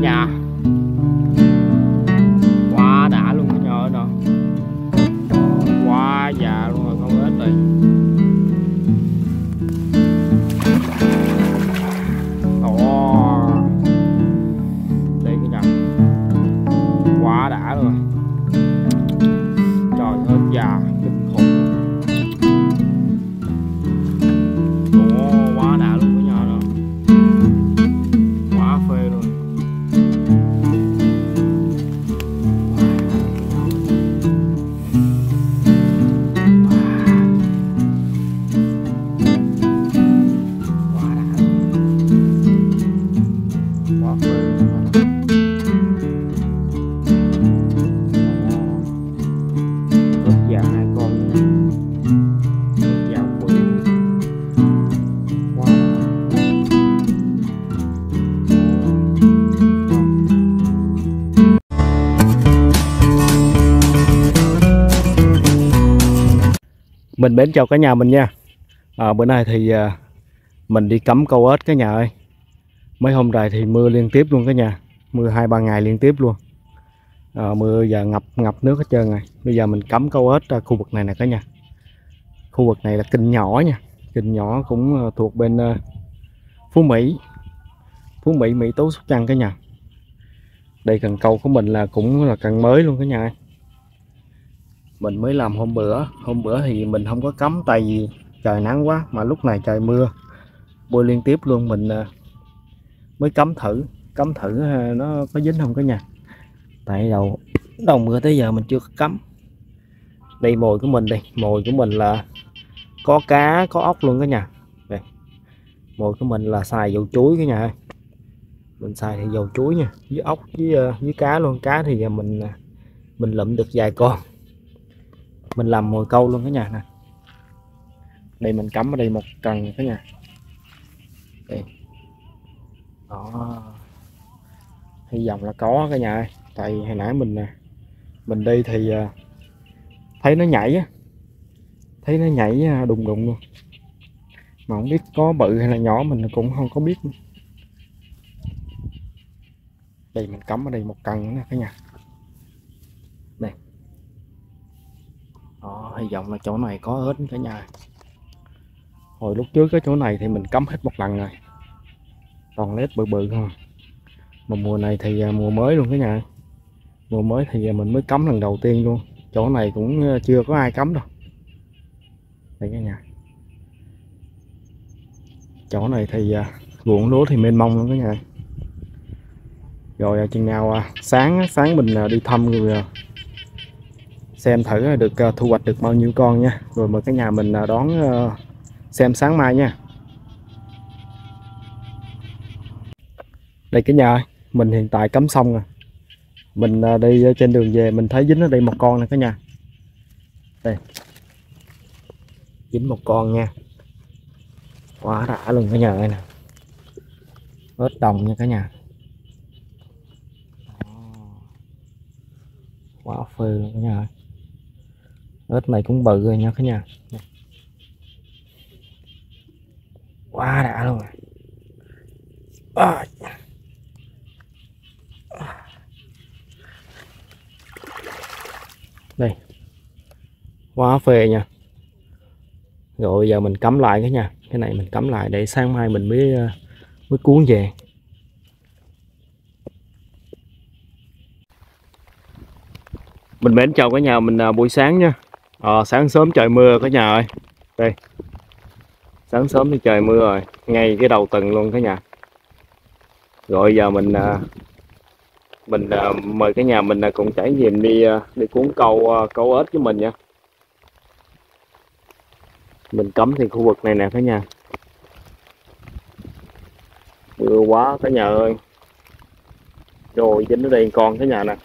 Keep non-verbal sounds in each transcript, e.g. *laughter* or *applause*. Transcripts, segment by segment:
nhà mình mến chào cả nhà mình nha. À, bữa nay thì à, mình đi cắm câu ếch cả nhà ơi. Mấy hôm rồi thì mưa liên tiếp luôn cả nhà. Mưa hai ba ngày liên tiếp luôn. À, mưa giờ ngập ngập nước hết trơn rồi. Bây giờ mình cắm câu ếch ra khu vực này nè cả nhà. Khu vực này là kinh nhỏ nha. Kinh nhỏ cũng à, thuộc bên uh, Phú Mỹ. Phú Mỹ Mỹ Tú Sóc Trăng cả nhà. Đây cần câu của mình là cũng là cần mới luôn cả nhà ơi mình mới làm hôm bữa. Hôm bữa thì mình không có cắm, tại vì trời nắng quá, mà lúc này trời mưa. Bôi liên tiếp luôn, mình à, mới cắm thử. Cắm thử à, nó có dính không cả nhà? Tại đầu đầu mưa tới giờ mình chưa cấm. cắm. Đây, mồi của mình đây. Mồi của mình là có cá, có ốc luôn cả nhà. Đây. Mồi của mình là xài dầu chuối cả nhà ơi. Mình xài thì dầu chuối nha, với ốc, với à, với cá luôn. Cá thì mình mình lụm được vài con mình làm 10 câu luôn cả nhà nè. Đây mình cắm ở đây một cần cả nhà. Đây. Đó. Hy vọng là có cả nhà ơi. Tại hồi nãy mình nè mình đi thì à, thấy nó nhảy á. Thấy nó nhảy à, đùng đùng luôn. Mà không biết có bự hay là nhỏ mình cũng không có biết đây mình cắm ở đây một cần nữa nè cả nhà đây đó, hy vọng là chỗ này có hết cả nhà. Hồi lúc trước cái chỗ này thì mình cắm hết một lần rồi. Toàn led bự bự không à. mà mùa này thì à, mùa mới luôn cả nhà. Mùa mới thì à, mình mới cắm lần đầu tiên luôn. Chỗ này cũng chưa có ai cắm đâu. Đây cả nhà. Chỗ này thì ruộng lúa thì mênh mông luôn cả nhà. Rồi chừng nào sáng sáng mình đi thăm rồi xem thử được ờ, thu hoạch được bao nhiêu con nha. Rồi mời cả nhà mình ờ, đón ờ, xem sáng mai nha. Đây cả nhà ơi, mình hiện tại cắm xong rồi. Mình đi trên đường về mình thấy dính ở đây một con nè cả nhà. Đây. Dính một con nha. Quá đã luôn cả nhà ơi nè. Ớt đồng nha cả nhà. Quá phê luôn cả nhà ơi ớt này cũng bự rồi nha cả nhà. Quá đã luôn rồi. À. đây. Quá phê nha. Rồi giờ mình cắm lại cái nha cái này mình cắm lại để sáng mai mình mới ờ, mới cuốn về. Mình mến chào cả nhà mình à, buổi sáng nha à, sáng sớm trời mưa cả nhà ơi. Đây. Sáng sớm thì trời mưa rồi ngay cái đầu tuần luôn cả nhà. Rồi giờ mình à, mình à, mời cả nhà mình à, cùng trải nghiệm đi à, đi cuốn câu à, câu ếch với mình nha. Mình cấm thì khu vực này nè cả nhà. Mưa quá cả nhà ơi. Rồi dính ở đây con cả nhà nè.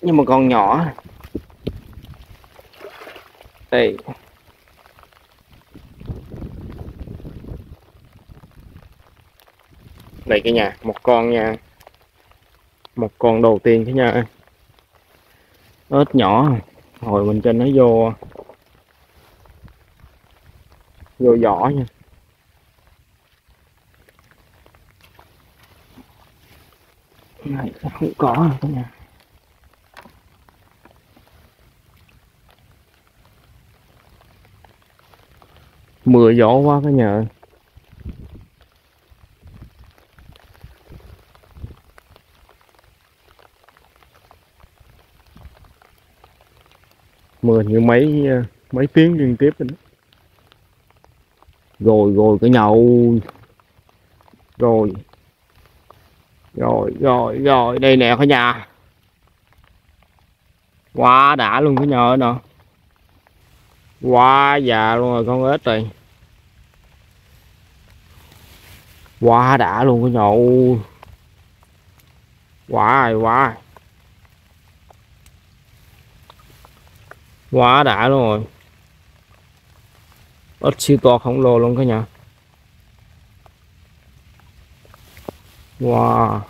Nhưng mà con nhỏ đây đây cái nhà, một con nha. Một con đầu tiên cái nha ớt ếch nhỏ, hồi mình cho nó vô vô vỏ nha. Này, không có rồi cả mưa gió quá cả nhà ơi. mưa như mấy mấy tiếng liên tiếp rồi đó. rồi rồi cái nhậu rồi. Rồi rồi rồi. Đây nè cả nhà. Quá đã luôn cái nhà nè quá già luôn rồi, con ếch rồi quá đã luôn cái nhậu quá rồi, quá quá đã luôn rồi. Ếch siêu to khổng lồ luôn cả nhà. Wow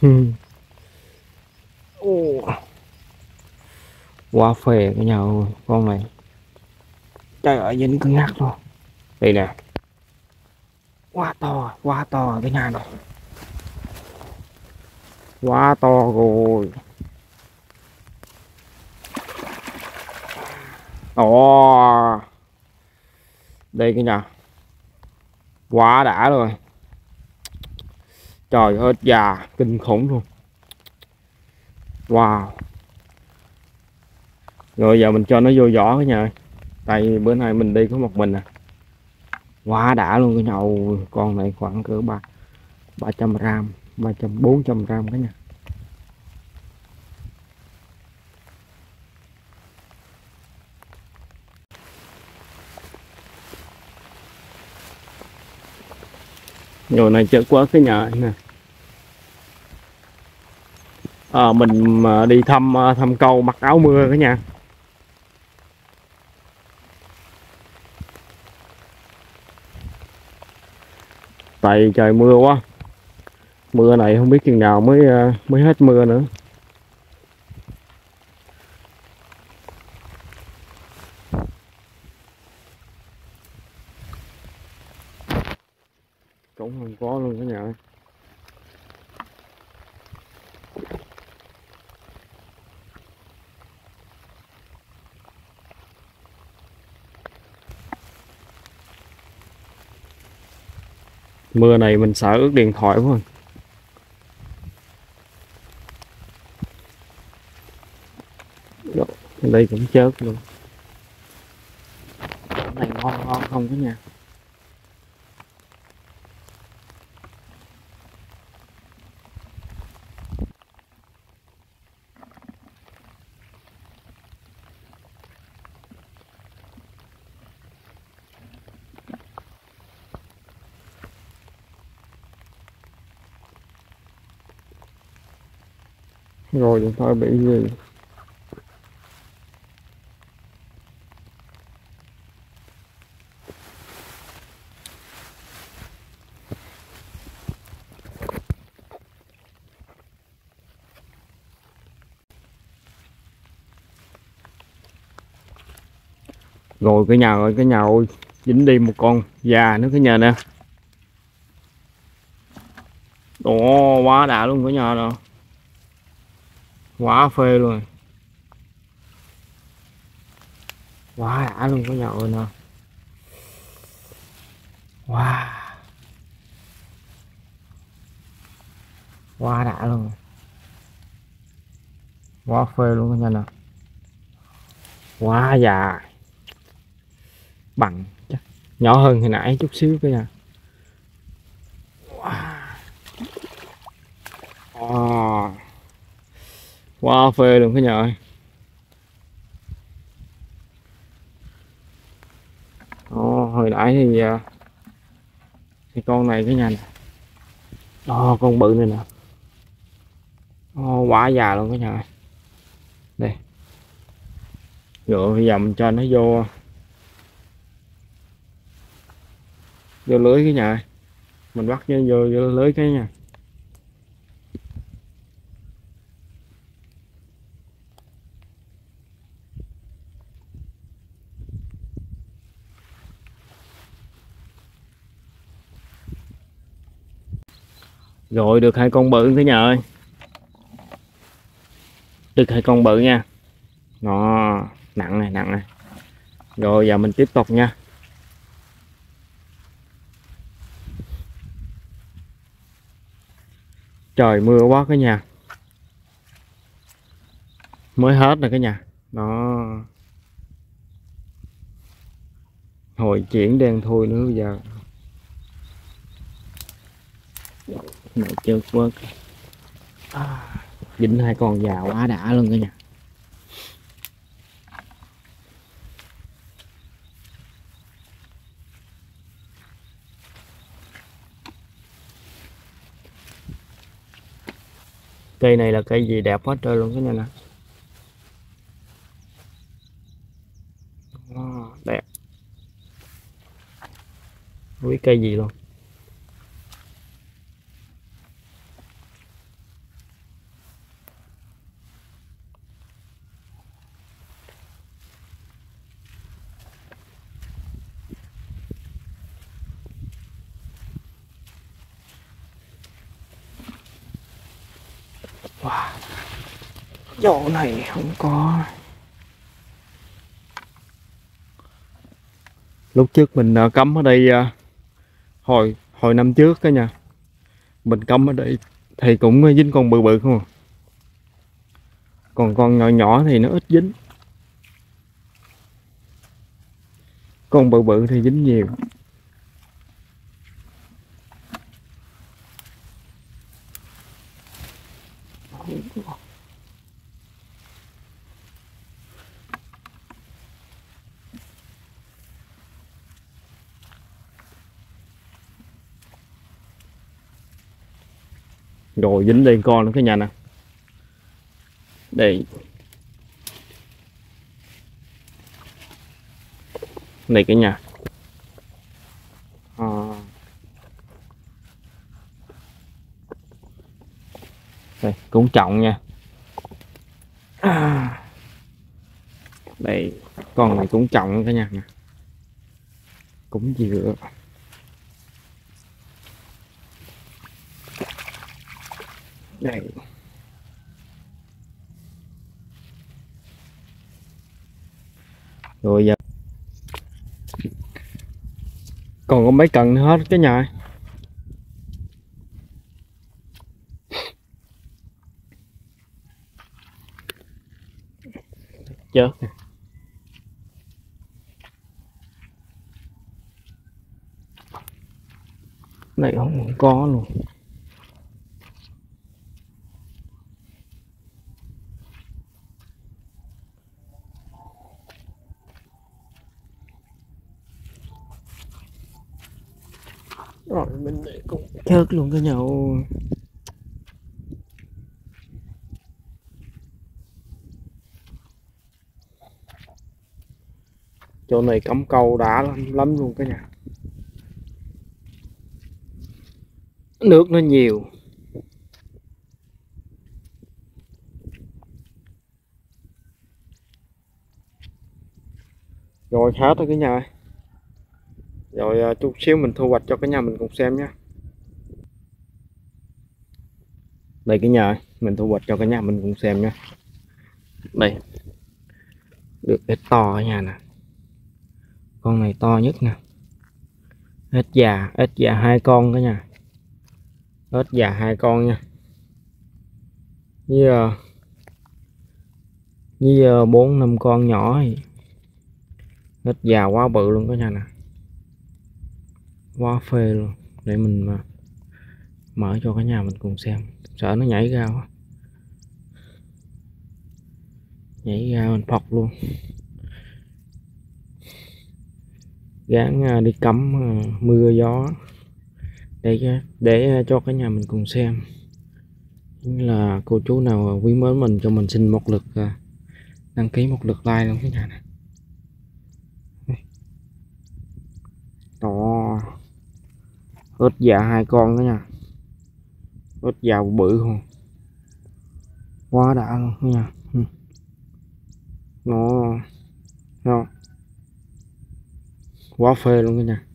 Hmm. *laughs* Quá phê cái nhà con này trời ơi dính cứng ngắc luôn. Đây nè. Quá to quá to cái nhà này. Quá to rồi. Ồ. Đây cái nhà. Quá đã rồi. Trời ơi già kinh khủng luôn. Wow rồi giờ mình cho nó vô vỏ cái nhà ơi. tại bữa nay mình đi có một mình à. Quá đã luôn cái nhậu con này khoảng cỡ ba ba trăm gram ba trăm bốn trăm gram cái nhà Nhồi này chở quá cái nhà nè. À, mình à, đi thăm à, thăm câu mặc áo mưa cả nhà tại trời mưa quá mưa này không biết chừng nào mới ờ, mới hết mưa nữa cũng không có luôn cả nhà ơi. Mưa này mình sợ ướt điện thoại quá. Đây cũng chớt luôn. Cái này ngon ngon không cả nhà rồi điện thoại bị gì? Rồi, cái nhà rồi cái nhà ơi, dính đi một con già nữa cái nhà nè. Ồ, quá đã luôn cái nhà rồi quá phê luôn. Quá đã luôn cái nhậu nè. Wow quá đã luôn. Quá phê luôn các nhà nè. Quá già. Bằng chắc. Nhỏ hơn hồi nãy chút xíu cái nhà wow. wow quá phê luôn cái nhà ơi. Ồ, hồi nãy thì à, thì con này cái nhà này. Đó con bự này nè. Ồ, quá già luôn cái nhà ơi. Đây. Rồi bây giờ mình cho nó vô à, vô lưới cái nhà mình bắt nó vô, vô lưới cái nha rồi, được hai con bự thế nhà ơi. Được hai con bự nha. Nó nặng này nặng này. Rồi, giờ mình tiếp tục nha. Trời, mưa quá cả nhà. Mới hết rồi cả nhà. Nó hồi chuyển đen thui nữa bây giờ. Nổi chớt quớt à, dính hai con già quá đã luôn cả nhà. Cây này là cây gì đẹp hết trơn luôn cái này nè. Đó, đẹp. Biết cây gì luôn chỗ này không có. Lúc trước mình cấm cắm ở đây à, hồi hồi năm trước đó nha. Mình cắm ở đây thì cũng dính con bự bự không à. còn con nhỏ nhỏ thì nó ít dính. Con bự bự thì dính nhiều. Rồi, dính lên con nữa cái nhà nè đây này, cái nhà à. đây, cũng trọng nha à. đây, con này cũng trọng cái nhà nè cũng dừa. Này. Rồi giờ. Còn có mấy cần hết cái nhà? Chưa? Này, không có luôn rồi mình để cũng luôn cái nhau chỗ này cắm câu đã lắm, lắm luôn cả nhà. Nước nó nhiều. Rồi hết rồi cả nhà rồi à, chút xíu mình thu hoạch cho cả nhà mình cùng xem nhé đây cái nhà mình thu hoạch cho cả nhà mình cùng xem nhé đây. Được cái to ở nhà nè. Con này to nhất nè. Hết già hết già hai con cả nhà. Hết già hai con nha. Với uh, với uh, bốn năm con nhỏ thì hết già quá bự luôn cả nhà nè. Quá phê luôn. Để mình mà mở cho cả nhà mình cùng xem. Sợ nó nhảy ra quá. Nhảy ra mình phọc luôn. Gán à, đi cắm à, mưa gió. Để để cho cả nhà mình cùng xem. Như là cô chú nào quý mến mình cho mình xin một lượt à, đăng ký một lượt like luôn cái nhà này. To, ớt già hai con đó nha ớt dầu bự không? Quá đã luôn nha. Ừ. Nó không quá phê luôn cái nha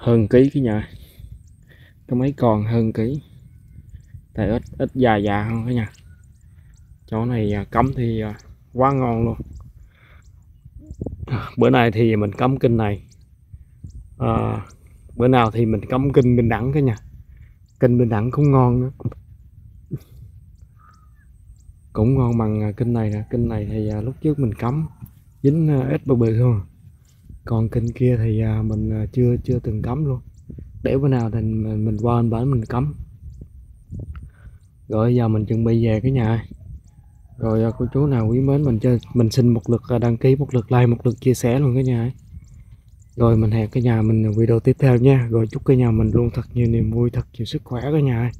hơn ký cái nhà. Cái mấy con hơn ký. Tại ít ít già già hơn cả nhà. Chỗ này cấm cắm thì à, quá ngon luôn. Bữa nay thì mình cắm kinh này. À, bữa nào thì mình cắm kinh bình đẳng cả nhà kinh bình đẳng cũng ngon nữa. Cũng ngon bằng kênh kinh này nè. Kinh này thì à, lúc trước mình cắm dính à, ít bự bự thôi. Còn kinh kia thì mình chưa chưa từng cắm luôn. Để bữa nào thì mình, mình qua bên bển mình cắm. Rồi giờ mình chuẩn bị về cái nhà. Rồi cô chú nào quý mến mình chơi mình xin một lượt đăng ký một lượt like một lượt chia sẻ luôn cái nhà ấy rồi mình hẹn cái nhà mình video tiếp theo nha rồi chúc cái nhà mình luôn thật nhiều niềm vui, thật nhiều sức khỏe cả nhà ơi.